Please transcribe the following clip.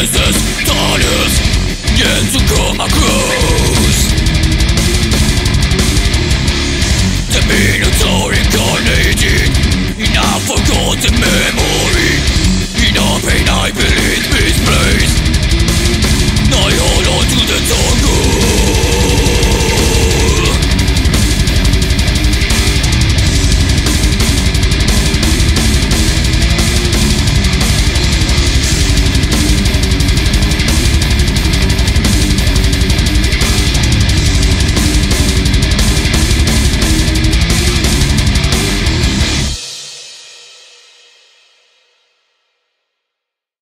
dieses Todes gehen zu Komakus Der Minotaur